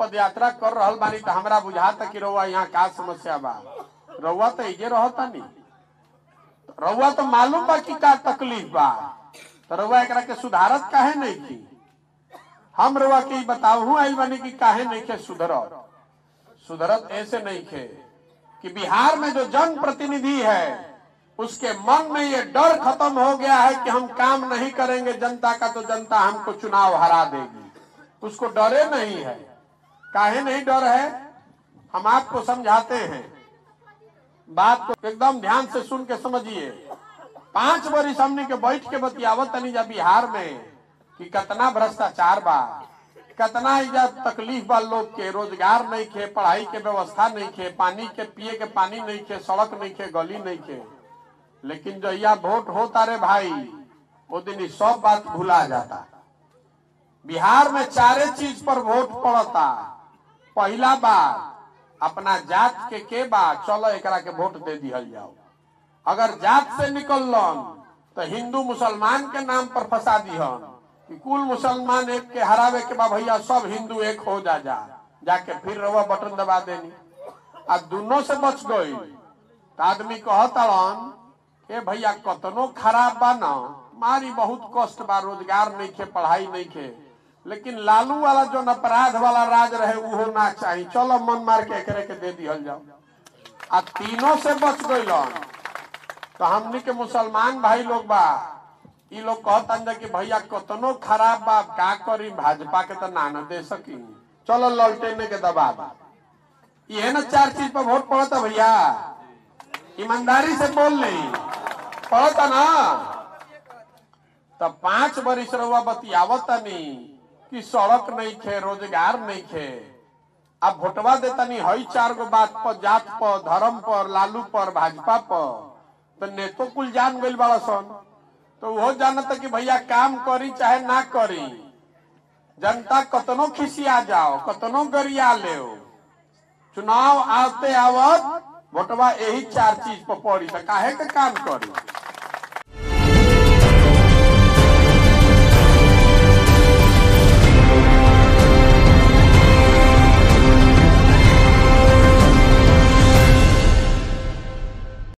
पद यात्रा कर रहा बानी तो हमरा बुझाता कि रउआ यहाँ का समस्या बा। रउआ तो इजे रहता नहीं रउआ तो मालूम बा कि का तकलीफ़ बा। तो रउआ एकरा के सुधारत काहे नहीं की? हम रउआ के बताऊ आई बानी कि काहे नहीं के सुधरत। सुधरत ऐसे नहीं खे कि बिहार में जो जन प्रतिनिधि है, उसके मन में ये डर खत्म हो गया है कि हम काम नहीं करेंगे, जनता का तो जनता हमको चुनाव हरा देगी। उसको डरे नहीं है। काहे नहीं डर है? हम आपको समझाते हैं। बात को एकदम ध्यान से सुन के समझिए। पाँच वर्ष हमने के बैठ के बतियावत जा बिहार में कि कितना भ्रष्टाचार बा, कितना तकलीफ़ बा लोग के। रोज़गार नहीं खे, पढ़ाई के व्यवस्था नहीं खे, पानी के, पिए के पानी नहीं खे, सड़क नहीं खे, गली नहीं खे। लेकिन जो यह वोट होता रे भाई, वो दिन सब बात भुला जाता। बिहार में चारे चीज़ पर वोट पड़ता। पहला बार अपना जात के के बा चलो एकरा के वोट दे दिहल जाओ। अगर जात से निकलन तो हिंदू मुसलमान के नाम पर फंसा दिहन कि कुल मुसलमान एक के हरावे के बा भैया, सब हिंदू एक हो जा जा, जाके फिर रवा बटन दबा देनी। आ दोनों से बच गई आदमी कहतड़न ए भैया, कतनो खराब बा ना, मारी बहुत कष्ट बा, रोज़गार नहीं खे पढ़ाई नहीं खे लेकिन लालू वाला जो अपराध वाला राज रहे वो ना चाहिए चलो, मन मार के एकरे के दे दिहल जाओ। आ तीनों से बच गइलन तो हमनी के मुसलमान भाई लोग बा लोग कहतन कि भैया कतनो खराब बा का करी, भाजपा के तो ना दे सकी। चलो, ललटेने के दबा ये ना चार चीज़ पर वोट पड़ता भैया। ईमानदारी से बोल ली। पड़ता ना? तब पाँच बरिस रहुआ बतियावत तनी। कि सड़क नहीं खे, रोज़गार नहीं खे। अब भोटवा देतनी हई चार गो बात पर, जात पर, धर्म पर, लालू पर, भाजपा पर। तो नेतो कुल जान गइल बड़ा सन तो वो जानता कि भैया काम करी चाहे ना करी। जनता कतनो खिसिया जाओ, कतनो गरिया ले चुनाव आते आवत, भोटवा यही चार चीज़ पर पड़ी। तो काहे के काम करी?